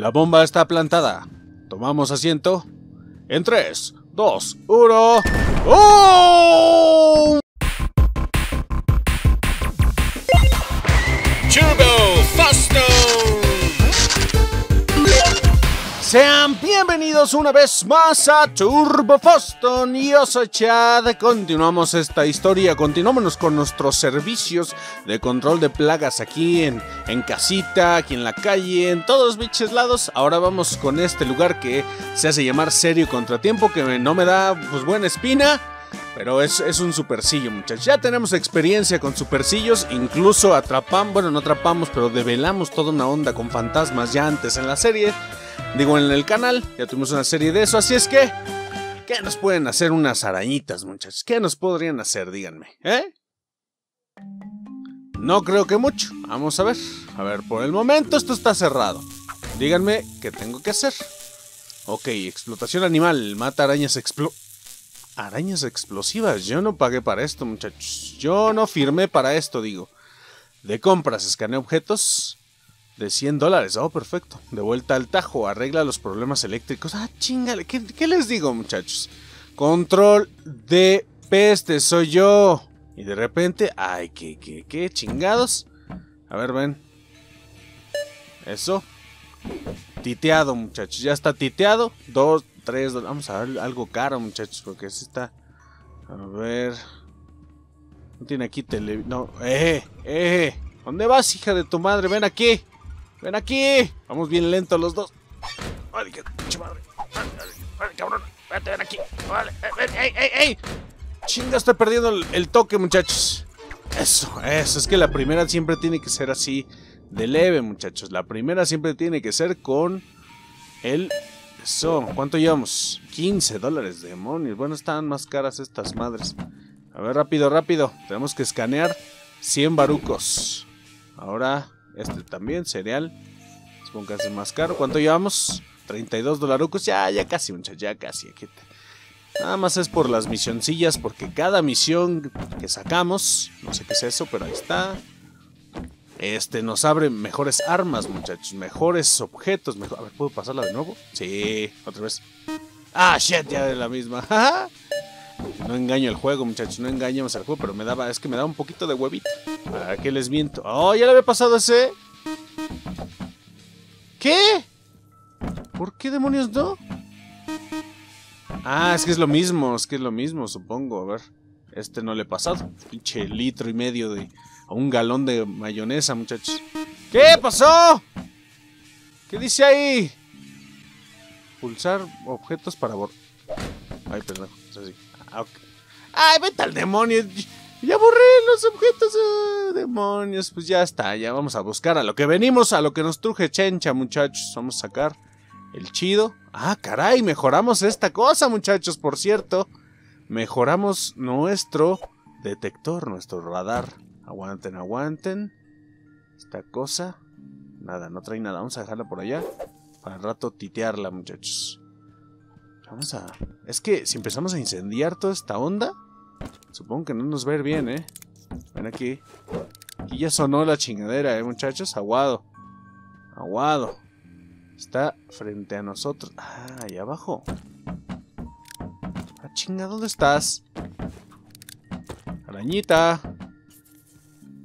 La bomba está plantada. Tomamos asiento. En 3, 2, 1. ¡Oh! Bienvenidos una vez más a Turbo Foston y yo soy Chad. Continuamos esta historia, continuamos con nuestros servicios de control de plagas aquí en, en casita, aquí en la calle, en todos biches lados. Ahora vamos con este lugar que se hace llamar Serio Contratiempo, que no me da pues buena espina. Pero es, es, un supercillo, muchachos. Ya tenemos experiencia con supercillos. Incluso atrapamos, bueno, no atrapamos, pero develamos toda una onda con fantasmas ya antes en la serie. Digo, en el canal, ya tuvimos una serie de eso, así es que, ¿qué nos pueden hacer unas arañitas, muchachos? ¿Qué nos podrían hacer, díganme, eh? No creo que mucho, vamos a ver. A ver, por el momento esto está cerrado. Díganme qué tengo que hacer. Ok, explotación animal, mata arañas explo... Arañas explosivas, yo no pagué para esto, muchachos. Yo no firmé para esto, digo. De compras, escanea objetos, de 100 dólares. Oh, perfecto. De vuelta al tajo. Arregla los problemas eléctricos. Ah, chingale. ¿Qué, ¿Qué, les digo, muchachos? Control de peste. Soy yo. Y de repente. Ay, qué, qué, qué chingados. A ver, ven. Eso. Titeado, muchachos. Ya está titeado. Dos, tres. Dos. Vamos a ver algo caro, muchachos. Porque así está. A ver. No tiene aquí tele. No. ¡Eh! ¡Eh! ¿Dónde vas, hija de tu madre? Ven aquí. Ven aquí. Vamos bien lentos los dos. Vale, qué madre. Vale, cabrón. Vete, ven aquí. Ven, ey, ey, ey. Chinga, estoy perdiendo el, toque, muchachos. Eso, eso. Es que la primera siempre tiene que ser así de leve, muchachos. La primera siempre tiene que ser con el... ¿Cuánto llevamos? 15 dólares, demonios. Bueno, están más caras estas madres. A ver, rápido, rápido. Tenemos que escanear 100 barucos. Ahora este también, cereal. Supongo que hace más caro. ¿Cuánto llevamos? 32 dolarucos. Ya, ya casi, muchachos, ya casi. Aquí Nada más es por las misioncillas, porque cada misión que sacamos, no sé qué es eso, pero ahí está. Este nos abre mejores armas, muchachos, mejores objetos. Mejor... A ver, ¿puedo pasarla de nuevo? Sí, otra vez. Ah, shit, ya de la misma. No engaño el juego, muchachos, no engañemos al juego, pero me daba, es que me da un poquito de huevito. ¿Para qué les miento? Oh, ya le había pasado ese. ¿Qué? ¿Por qué demonios no? Ah, es que es lo mismo, es que es lo mismo, supongo. A ver, este no le he pasado. Pinche litro y medio de... A un galón de mayonesa, muchachos. ¿Qué pasó? ¿Qué dice ahí? Pulsar objetos para... Ay, perdón, así. Ah. Ay, vete al demonio. Ya borré los objetos. Oh, demonios, pues ya está. Ya vamos a buscar a lo que venimos, a lo que nos truje chencha, muchachos. Vamos a sacar el chido. Ah, caray, mejoramos esta cosa, muchachos, por cierto. Mejoramos nuestro detector, nuestro radar. Aguanten, aguanten. Esta cosa. Nada, no trae nada. Vamos a dejarla por allá. Para el rato titearla, muchachos. Vamos a... Es que si empezamos a incendiar toda esta onda... Supongo que no nos va bien, ¿eh? Ven aquí. Aquí ya sonó la chingadera, ¿eh, muchachos? Aguado. Aguado. Está frente a nosotros. Ah, ahí abajo. Ah, chinga, ¿dónde estás? Arañita.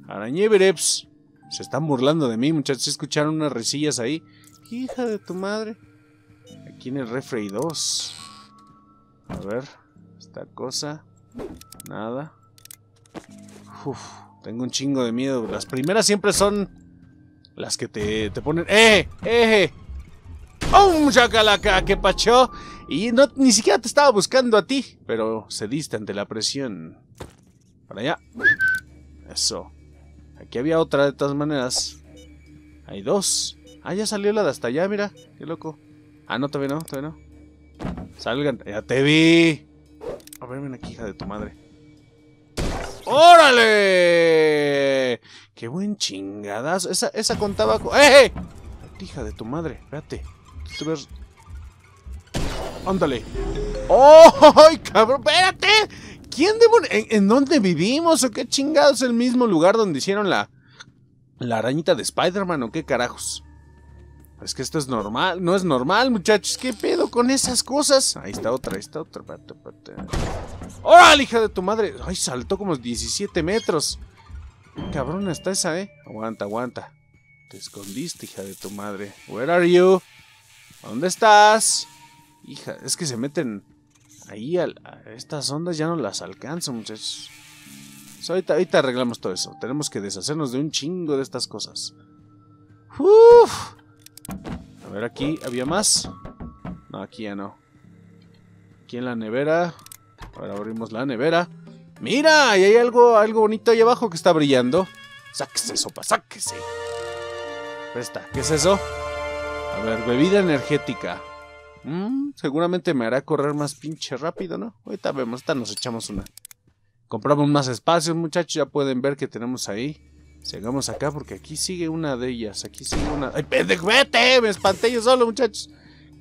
Arañibreps. Se están burlando de mí, muchachos. Escucharon unas risillas ahí. Hija de tu madre. Aquí en el refrey 2. A ver. Esta cosa. Nada. Uf, tengo un chingo de miedo. Las primeras siempre son las que te, te ponen... ¡Eh! ¡Eh! ¡Oh, chacalaca! ¡Qué pacho! Y no, ni siquiera te estaba buscando a ti. Pero cediste ante la presión. Para allá. Eso. Aquí había otra de todas maneras. Hay dos. Ah, ya salió la de hasta allá, mira. Qué loco. Ah, no, todavía no, todavía no. Salgan. Ya te vi. A ver, ven aquí, hija de tu madre. ¡Órale! ¡Qué buen chingadazo! Esa, esa contaba con... ¡Eh! Hija de tu madre, espérate. Tú. ¡Ándale! ¡Oh! ¡Ay, cabrón! ¡Espérate! ¿Quién demonios? ¿En, ¿En, dónde vivimos? ¿O qué chingados? ¿El mismo lugar donde hicieron la... La arañita de Spider-Man o qué carajos? Es que esto es normal, no es normal, muchachos. ¿Qué pedo con esas cosas? Ahí está otra, ahí está otra. ¡Órale, hija de tu madre! ¡Ay, saltó como 17 metros! Cabrona está esa, ¿eh? Aguanta, aguanta. Te escondiste, hija de tu madre. Where are you? ¿Dónde estás? Hija, es que se meten ahí estas ondas ya no las alcanzo, muchachos. ahorita, ahorita arreglamos todo eso. Tenemos que deshacernos de un chingo de estas cosas. Uf. A ver, aquí había más. No, aquí ya no. Aquí en la nevera. Ahora abrimos la nevera. ¡Mira! Y hay algo, algo bonito ahí abajo que está brillando. Sáquese, sopa, sáquese. Presta, ¿qué es eso? A ver, bebida energética. Mm, seguramente me hará correr más pinche rápido, ¿no? Ahorita vemos, ahorita nos echamos una. Compramos más espacios, muchachos. Ya pueden ver que tenemos ahí. Sigamos acá porque aquí sigue una de ellas. Aquí sigue una. ¡Ay, pendejo! ¡Vete! Me espanté yo solo, muchachos.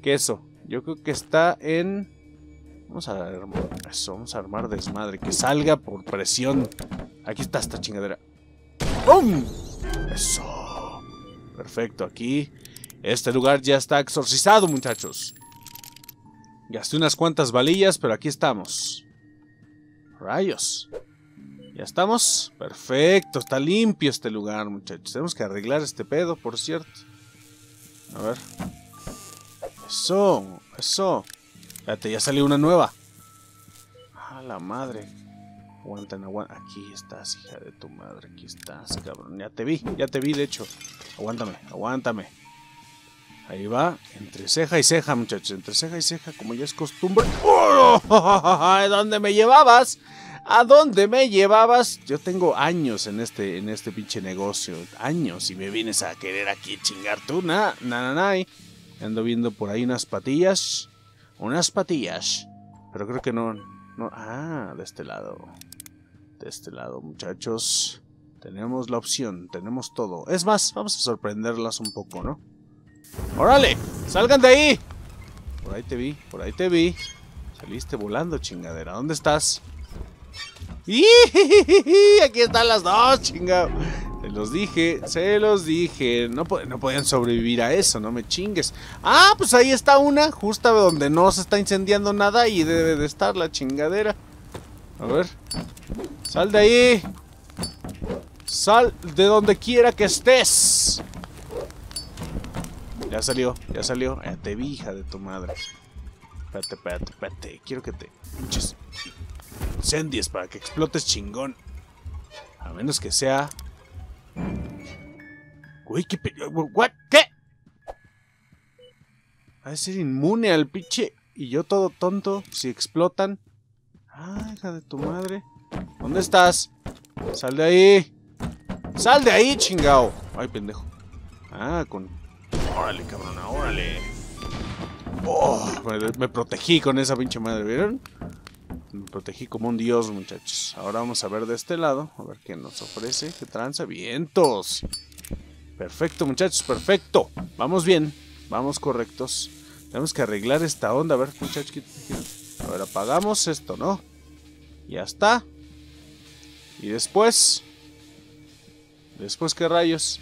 ¿Qué eso? Yo creo que está en. Vamos a armar eso. Vamos a armar desmadre. Que salga por presión. Aquí está esta chingadera. ¡Bum! Eso. Perfecto. Aquí. Este lugar ya está exorcizado, muchachos. Gasté unas cuantas balillas, pero aquí estamos. Rayos. ¿Ya estamos? Perfecto, está limpio este lugar, muchachos. Tenemos que arreglar este pedo, por cierto. A ver. Eso, eso. Espérate, ya salió una nueva. Ah, la madre. Aguanten, aguanten. Aquí estás, hija de tu madre. Aquí estás, cabrón. Ya te vi, ya te vi, de hecho. Aguántame, aguántame. Ahí va, entre ceja y ceja, muchachos. Entre ceja y ceja, como ya es costumbre. ¡Oh! ¿Dónde me llevabas? ¿A dónde me llevabas? Yo tengo años en este, en este pinche negocio. Años. Y me vienes a querer aquí chingar tú. Na, na, na, Ando viendo por ahí unas patillas. Unas patillas. Pero creo que no, no. Ah, de este lado. De este lado, muchachos. Tenemos la opción. Tenemos todo. Es más, vamos a sorprenderlas un poco, ¿no? ¡Órale! ¡Salgan de ahí! Por ahí te vi, por ahí te vi. Saliste volando, chingadera. ¿Dónde estás? ¡Y! Aquí están las dos, chingado. Se los dije, se los dije. No, no podían sobrevivir a eso, no me chingues. Ah, pues ahí está una, justo donde no se está incendiando nada y debe de estar la chingadera. A ver. Sal de ahí. Sal de donde quiera que estés. Ya salió, ya salió. Ya te vi, hija de tu madre. Espérate, espérate, espérate. Quiero que te incendies para que explotes chingón. A menos que sea... Uy, qué... What? ¿Qué? Va a ser inmune al pinche... Y yo todo tonto, si explotan... Ah, hija de tu madre. ¿Dónde estás? Sal de ahí. Sal de ahí, chingao. Ay, pendejo. Ah, con... Órale, cabrona, órale. Oh, me protegí con esa pinche madre, ¿vieron? Me protegí como un dios, muchachos. Ahora vamos a ver de este lado. A ver qué nos ofrece. ¿Qué tranza? ¡Vientos! Perfecto, muchachos, perfecto. Vamos bien. Vamos correctos. Tenemos que arreglar esta onda. A ver, muchachos. A ver, apagamos esto, ¿no? Ya está. Y después... Después, ¿qué rayos?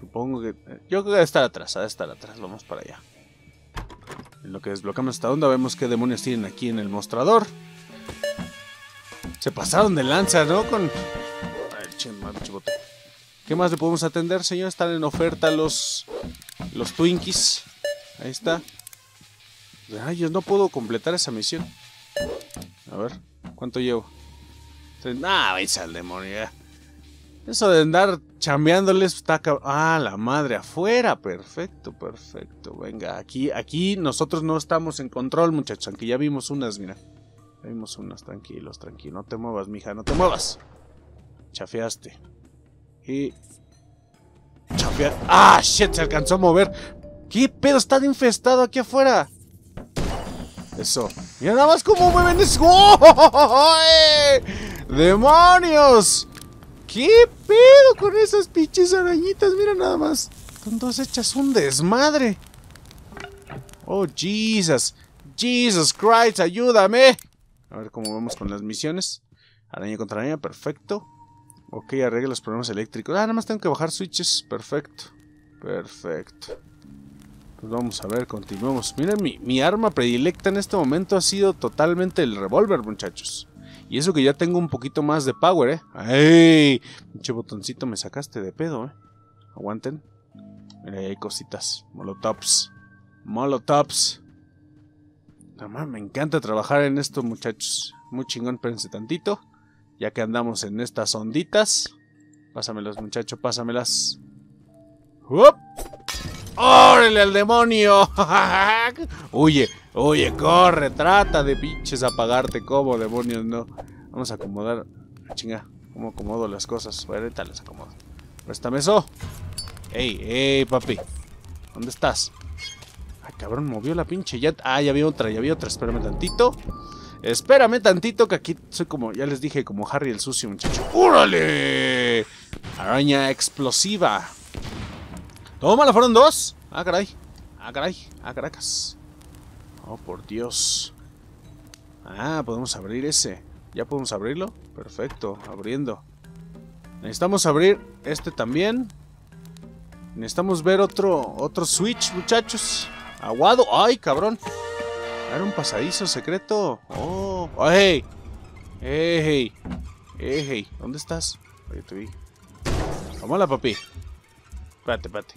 Supongo que... Eh, yo creo que debe estar atrás, debe estar atrás. Vamos para allá. En lo que desbloqueamos esta onda, vemos qué demonios tienen aquí en el mostrador. Se pasaron de lanza, ¿no? Con... ¿Qué más le podemos atender, señor? Están en oferta los... Los Twinkies. Ahí está. Ay, yo no puedo completar esa misión. A ver, ¿cuánto llevo? Ah, vais al demonio Eso de andar chambeándoles está... Ah, la madre, afuera. Perfecto, perfecto. Venga, aquí, aquí nosotros no estamos en control, muchachos. Aunque ya vimos unas, mira. Ya vimos unas, tranquilos, tranquilos. No te muevas, mija, no te muevas. Chafeaste. Y... Chafea... ¡Ah, shit! Se alcanzó a mover. ¿Qué pedo? Está infestado aquí afuera. Eso. Mira nada más cómo mueven eso. ¡Oh! ¡Demonios! ¿Qué pedo con esas pinches arañitas? Mira nada más. Están todas hechas un desmadre. Oh, Jesus. Jesus Christ, ayúdame. A ver cómo vamos con las misiones. Araña contra araña, perfecto. Ok, arregle los problemas eléctricos. Ah, nada más tengo que bajar switches, perfecto. Perfecto. Pues vamos a ver, continuemos. Miren, mi, mi arma predilecta en este momento ha sido totalmente el revólver, muchachos. Y eso que ya tengo un poquito más de power, ¿eh? ¡Ay! Pinche botoncito me sacaste de pedo, ¿eh? Aguanten. Mira, ahí hay cositas. Molotovs. Molotovs. No, me encanta trabajar en esto, muchachos. Muy chingón, espérense tantito. Ya que andamos en estas onditas. Pásamelas, muchachos, pásamelas. ¡Up! ¡Órale al demonio! huye, huye, corre, trata de pinches apagarte como demonios, no. Vamos a acomodar. Chinga, ¿cómo acomodo las cosas? ahorita las acomodo. Préstame eso. Ey, ey, papi. ¿Dónde estás? Ay, cabrón, movió la pinche ya. Ah, ya había otra, ya había otra. Espérame tantito. Espérame tantito que aquí soy como, ya les dije, como Harry el sucio, muchacho. ¡Órale! Araña explosiva. Toma, la fueron dos. Ah, caray. Ah, caray. Ah, caracas. Oh, por Dios. Ah, podemos abrir ese. ¿Ya podemos abrirlo? Perfecto, abriendo. Necesitamos abrir este también. Necesitamos ver otro, otro switch, muchachos. Aguado. ¡Ay, cabrón! Era un pasadizo secreto. ¡Oh! ¡Hey! ¡Hey! ¡Hey! ¿Dónde estás? Oye, te vi. Vámonos, papi. Espérate, espérate.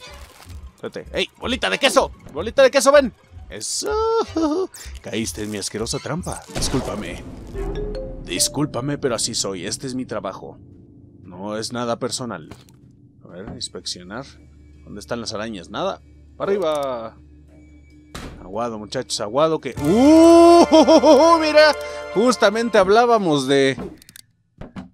Espérate. ¡Ey! ¡Bolita de queso! ¡Bolita de queso, ven! ¡Eso! Caíste en mi asquerosa trampa. Discúlpame. Discúlpame, pero así soy. Este es mi trabajo. No es nada personal. A ver, inspeccionar. ¿Dónde están las arañas? Nada. ¡Para arriba! Aguado, muchachos, aguado que... ¡Uh! Mira, justamente hablábamos de...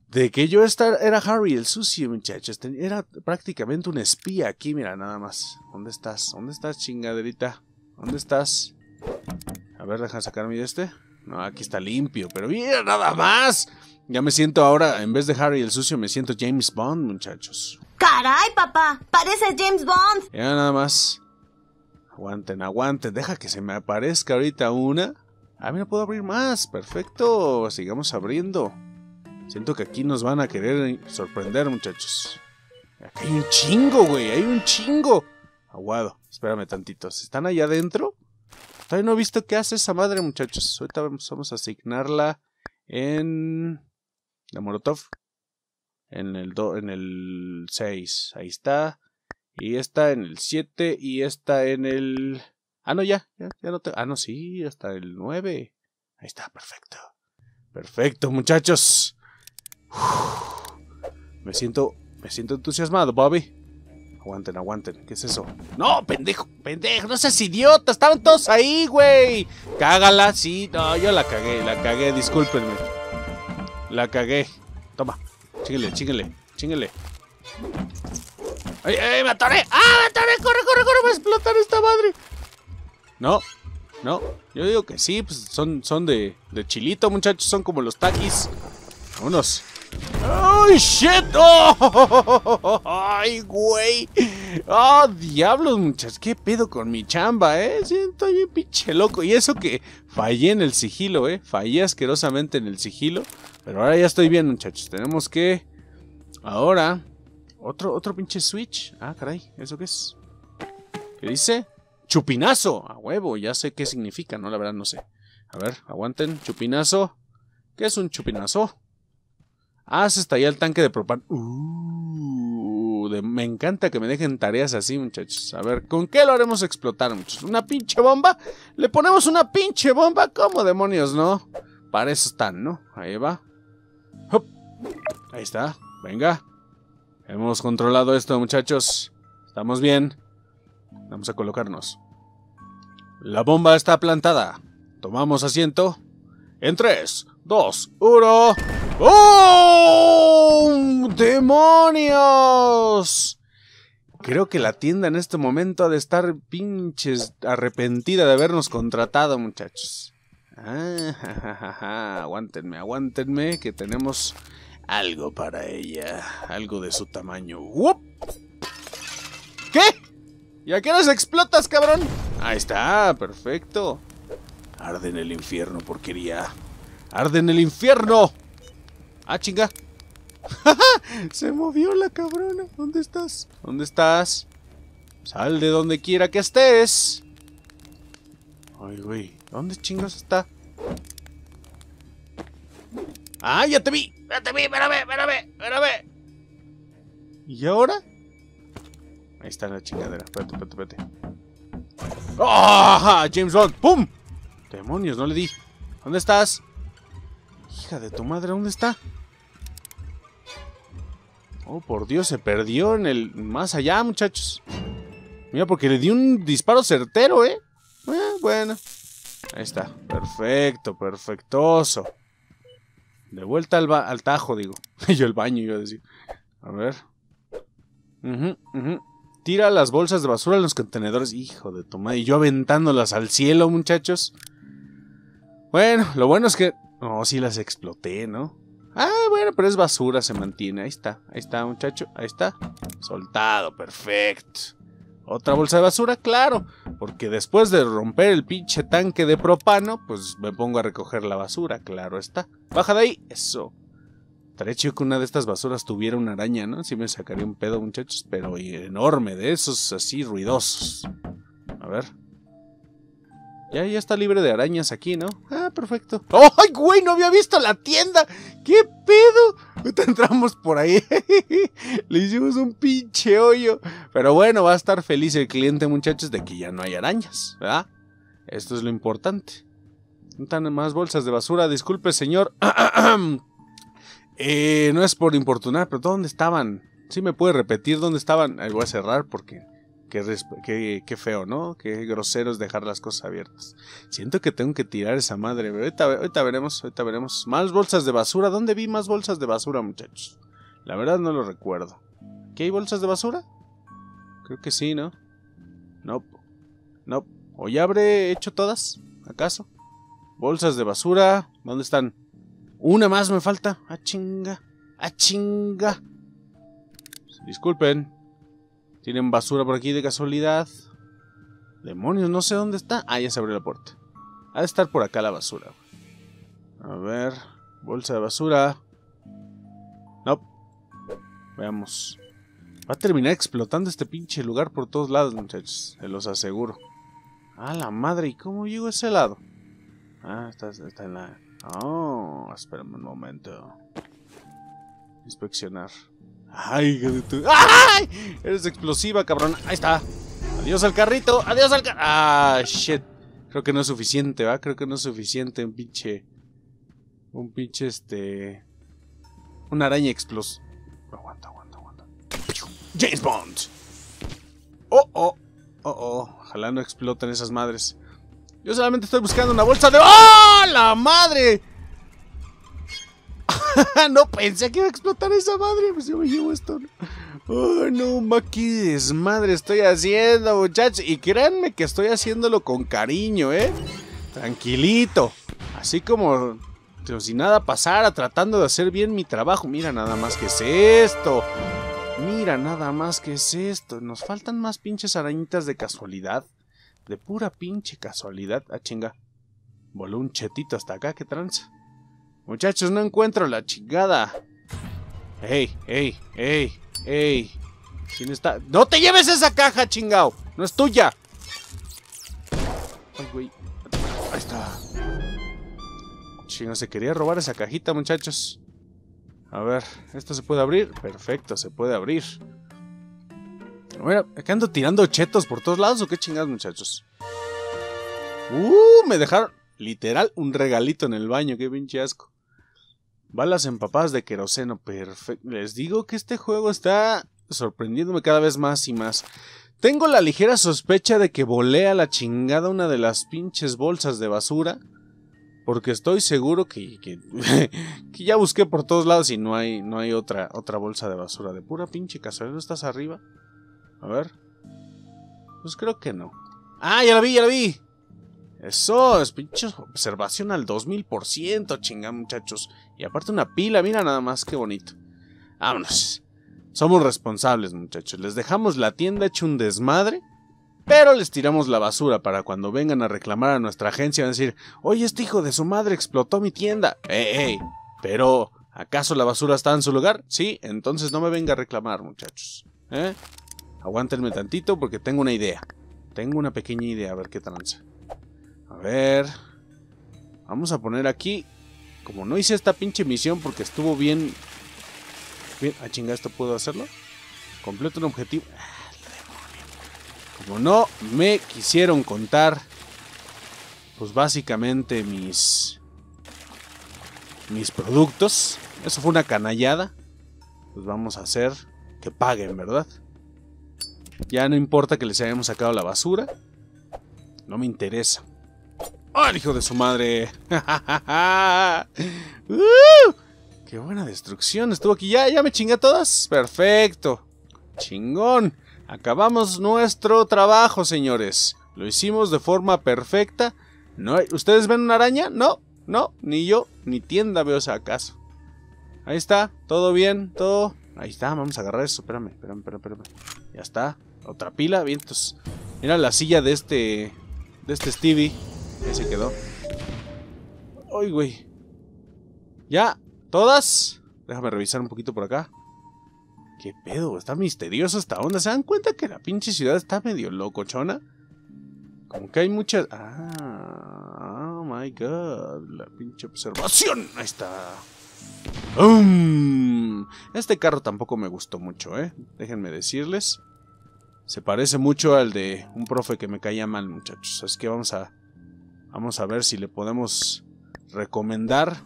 De que yo era Harry el sucio, muchachos. Era prácticamente un espía aquí, mira, nada más. ¿Dónde estás? ¿Dónde estás, chingaderita? ¿Dónde estás? A ver, deja sacarme este. No, aquí está limpio, pero mira, nada más. Ya me siento ahora, en vez de Harry el sucio, me siento James Bond, muchachos. ¡Caray, papá! ¡Parece James Bond! Ya nada más. Aguanten, aguanten. Deja que se me aparezca ahorita una. Ah, mira, puedo abrir más. Perfecto. Sigamos abriendo. Siento que aquí nos van a querer sorprender, muchachos. Aquí hay un chingo, güey. Hay un chingo. Aguado. Espérame tantito. ¿Están allá adentro? Todavía no he visto qué hace esa madre, muchachos. Ahorita vamos a asignarla en... La Molotov en el, en el 6. Ahí está. Y esta en el 7 y esta en el... Ah, no, ya, ya, ya no te... Ah, no, sí, hasta el 9. Ahí está, perfecto. Perfecto, muchachos. Me siento, me siento entusiasmado, Bobby. Aguanten, aguanten. ¿Qué es eso? No, pendejo, pendejo, no seas idiota. Estaban todos ahí, güey. Cágala, sí. No, yo la cagué, la cagué, discúlpenme. La cagué. Toma. Chíguele, chíguele, chíguele. ¡Ay, ay, me atoré! ¡Ah, me atoré! ¡Corre, corre, corre! ¡Va a explotar esta madre! No, no. Yo digo que sí, pues son, son de, de chilito, muchachos. Son como los taquis. Vámonos. ¡Ay, shit! ¡Oh! ¡Ay, güey! ¡Oh, diablos, muchachos! ¿Qué pedo con mi chamba, eh? Siento bien pinche loco. Y eso que fallé en el sigilo, eh. Fallé asquerosamente en el sigilo. Pero ahora ya estoy bien, muchachos. Tenemos que... Ahora... Otro, otro pinche switch. Ah, caray. ¿Eso qué es? ¿Qué dice? Chupinazo. A huevo. Ya sé qué significa, ¿no? La verdad no sé. A ver, aguanten. Chupinazo. ¿Qué es un chupinazo? Ah, se ahí el tanque de propano. Uh, me encanta que me dejen tareas así, muchachos. A ver, ¿con qué lo haremos explotar, muchachos? ¿Una pinche bomba? ¿Le ponemos una pinche bomba? ¿Cómo demonios, no? Para eso están, ¿no? Ahí va. Ahí está. Venga. Hemos controlado esto, muchachos. Estamos bien. Vamos a colocarnos. La bomba está plantada. Tomamos asiento. En 3, 2, 1. ¡Oh! ¡Demonios! Creo que la tienda en este momento ha de estar pinches arrepentida de habernos contratado, muchachos. Ah, aguántenme, aguántenme, que tenemos algo para ella. Algo de su tamaño. ¿Qué? ¿Y a qué nos explotas, cabrón? Ahí está, perfecto. Arde en el infierno, porquería. ¡Arde en el infierno! ¡Ah, chinga! Se movió la cabrona. ¿Dónde estás? ¿Dónde estás? Sal de donde quiera que estés. Ay, güey. ¿Dónde chingos está? ¡Ah, ya te vi! ¡Ya te vi! ¡Espérame, espérame, espérame! ¿Y ahora? Ahí está la chingadera. Espérate, espérate, espérate. ¡Ah! ¡James Bond! ¡Pum! Demonios, no le di. ¿Dónde estás? Hija de tu madre, ¿dónde está? Oh, por Dios, se perdió en el... Más allá, muchachos. Mira, porque le di un disparo certero, ¿eh? eh bueno. Ahí está. Perfecto, perfectoso. De vuelta al, tajo, digo. yo el baño, a decir. A ver. Tira las bolsas de basura en los contenedores. Hijo de tu madre. Y yo aventándolas al cielo, muchachos. Bueno, lo bueno es que... Oh, sí las exploté, ¿no? Ah, bueno, pero es basura, se mantiene. Ahí está, ahí está, muchacho. Ahí está. Soltado, perfecto. Otra bolsa de basura, claro. Porque después de romper el pinche tanque de propano, pues me pongo a recoger la basura, claro está. Baja de ahí, eso. Estaría chido que una de estas basuras tuviera una araña, ¿no? Sí me sacaría un pedo, muchachos, pero enorme, de esos así ruidosos. A ver. Ya, ya está libre de arañas aquí, ¿no? Ah, perfecto. ¡Ay, güey! No había visto la tienda. ¿Qué pedo? Entramos por ahí. Le hicimos un pinche hoyo. Pero bueno, va a estar feliz el cliente, muchachos, de que ya no hay arañas, ¿verdad? Esto es lo importante. Están más bolsas de basura. Disculpe, señor. eh, no es por importunar, pero ¿dónde estaban? ¿Sí me puede repetir dónde estaban? Ahí voy a cerrar porque Qué, feo, ¿no? Qué grosero es dejar las cosas abiertas. Siento que tengo que tirar esa madre. Ahorita, ahorita veremos, ahorita veremos. Más bolsas de basura. ¿Dónde vi más bolsas de basura, muchachos? La verdad no lo recuerdo. ¿Qué hay bolsas de basura? Creo que sí, ¿no? No. No. ¿O ya habré hecho todas? ¿Acaso? Bolsas de basura. ¿Dónde están? Una más me falta. ¡A ¡Ah, chinga! ¡A ¡Ah, chinga! Disculpen. Tienen basura por aquí de casualidad. Demonios, no sé dónde está. Ah, ya se abrió la puerta. Ha de estar por acá la basura. A ver. Bolsa de basura. No. Veamos. Va a terminar explotando este pinche lugar por todos lados, muchachos. Se los aseguro. Ah, la madre. ¿Y cómo llego a ese lado? Ah, está, está en la... Oh, espérame un momento. Inspeccionar. Ay, ¡Ay! Eres explosiva, cabrón. Ahí está. Adiós al carrito. Adiós al carrito. Ah, shit. Creo que no es suficiente, ¿va? Creo que no es suficiente un pinche. Un pinche este. Una araña explosiva. Aguanta, aguanta, aguanta. James Bond. Oh, oh. Oh, oh. Ojalá no exploten esas madres. Yo solamente estoy buscando una bolsa de. ¡Oh! ¡La madre! no pensé que iba a explotar esa madre. Pues yo me llevo esto. Oh, no, ma, qué desmadre estoy haciendo, muchachos. Y créanme que estoy haciéndolo con cariño, ¿eh? Tranquilito. Así como, como si nada pasara, tratando de hacer bien mi trabajo. Mira nada más que es esto. Mira nada más que es esto. Nos faltan más pinches arañitas de casualidad. De pura pinche casualidad. Ah, chinga. Voló un chetito hasta acá, qué tranza. Muchachos, no encuentro la chingada. ¡Ey, ey, ey, ey! ¿Quién está? ¡No te lleves esa caja, chingao! ¡No es tuya! Ay, güey. Ahí está. Chingo, se quería robar esa cajita, muchachos. A ver, ¿esto se puede abrir? Perfecto, se puede abrir. Mira, ¿acá ando tirando chetos por todos lados o qué chingados, muchachos? ¡Uh! Me dejaron literal un regalito en el baño, qué pinche asco. Balas empapadas de queroseno, perfecto. Les digo que este juego está sorprendiéndome cada vez más y más. Tengo la ligera sospecha de que volé a la chingada una de las pinches bolsas de basura. Porque estoy seguro que, que, ya busqué por todos lados y no hay, no hay otra, otra bolsa de basura. De pura pinche casualidad, ¿estás arriba? A ver. Pues creo que no. ¡Ah, ya la vi, ya la vi! Eso, es pinche observación al 2000%, chinga muchachos. Y aparte una pila, mira nada más, qué bonito. Vámonos. Somos responsables, muchachos. Les dejamos la tienda hecha un desmadre, pero les tiramos la basura para cuando vengan a reclamar a nuestra agencia van a decir, oye, este hijo de su madre explotó mi tienda. ¡Ey, ey! Pero, ¿acaso la basura está en su lugar? Sí, entonces no me venga a reclamar, muchachos. ¿Eh? Aguántenme tantito porque tengo una idea. Tengo una pequeña idea, a ver qué tranza. A ver. Vamos a poner aquí. Como no hice esta pinche misión porque estuvo bien. Bien, a chingar, ¿esto puedo hacerlo? Completo un objetivo. Ah, Como no me quisieron contar. Pues básicamente mis. Mis productos. Eso fue una canallada. Pues vamos a hacer que paguen, ¿verdad? Ya no importa que les hayamos sacado la basura. No me interesa. ¡Oh, hijo de su madre! ¡Uh! ¡Qué buena destrucción! Estuvo aquí. ¿Ya, ¿Ya me chingué todas? Perfecto. Chingón. Acabamos nuestro trabajo, señores. Lo hicimos de forma perfecta. No. ¿Ustedes ven una araña? No, no, ni yo, ni tienda veo ese acaso. Ahí está, todo bien, todo. Ahí está, vamos a agarrar eso. Espérame, espérame, espérame, espérame. Ya está. Otra pila, vientos. Mira la silla de este. De este Stevie. Ahí se quedó. Ay, güey. ¿Ya? ¿Todas? Déjame revisar un poquito por acá. ¿Qué pedo? Está misterioso esta onda. ¿Se dan cuenta que la pinche ciudad está medio locochona? Como que hay muchas... Ah, oh my god. La pinche observación. Ahí está. Um, este carro tampoco me gustó mucho, ¿eh? Déjenme decirles. Se parece mucho al de un profe que me caía mal, muchachos. Es que vamos a... Vamos a ver si le podemos recomendar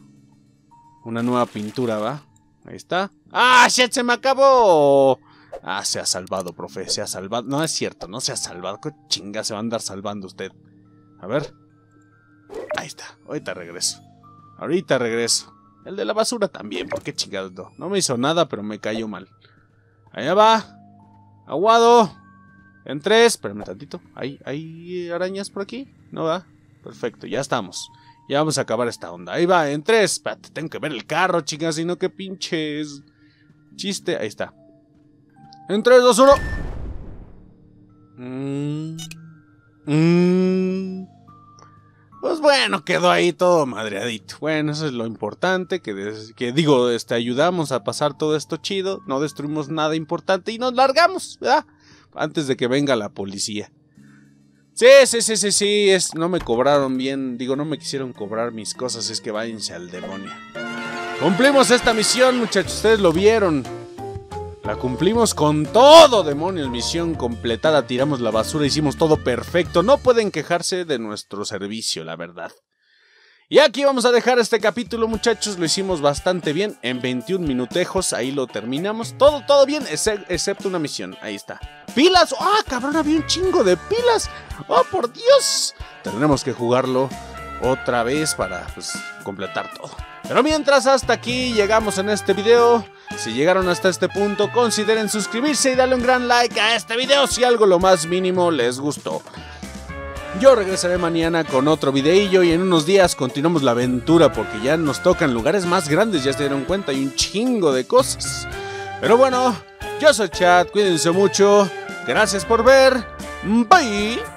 una nueva pintura, ¿va? Ahí está. ¡Ah, shit! ¡Se me acabó! Ah, se ha salvado, profe. Se ha salvado. No es cierto, no se ha salvado. ¿Qué chinga se va a andar salvando usted? A ver. Ahí está. Ahorita regreso. Ahorita regreso. El de la basura también, ¿por qué chingados no? No me hizo nada, pero me cayó mal. Allá va. Aguado. En tres. Espérame tantito. ¿Hay, ¿Hay arañas por aquí? No va. Perfecto, ya estamos. Ya vamos a acabar esta onda. Ahí va, en tres. Espérate, tengo que ver el carro, chicas, si no, qué pinches. Chiste. Ahí está. En 3, 2, 1. Mmm. Mmm. Pues bueno, quedó ahí todo madreadito. Bueno, eso es lo importante, que, que digo, este, ayudamos a pasar todo esto chido, no destruimos nada importante y nos largamos, ¿verdad? Antes de que venga la policía. Sí, sí, sí, sí, sí, es, no me cobraron bien, digo, no me quisieron cobrar mis cosas, es que váyanse al demonio. Cumplimos esta misión, muchachos, ustedes lo vieron. La cumplimos con todo, demonios. Misión completada. Tiramos la basura, hicimos todo perfecto. No pueden quejarse de nuestro servicio, la verdad. Y aquí vamos a dejar este capítulo, muchachos. Lo hicimos bastante bien. En 21 minutejos, ahí lo terminamos. Todo, todo bien, exce- excepto una misión. Ahí está. ¡Pilas! ¡Ah, cabrón! Había un chingo de pilas. ¡Oh, por Dios! Tendremos que jugarlo otra vez para pues, completar todo. Pero mientras hasta aquí llegamos en este video, si llegaron hasta este punto, consideren suscribirse y darle un gran like a este video si algo lo más mínimo les gustó. Yo regresaré mañana con otro videillo y en unos días continuamos la aventura porque ya nos tocan lugares más grandes, ya se dieron cuenta, hay un chingo de cosas. Pero bueno, yo soy Chad, cuídense mucho, gracias por ver, bye.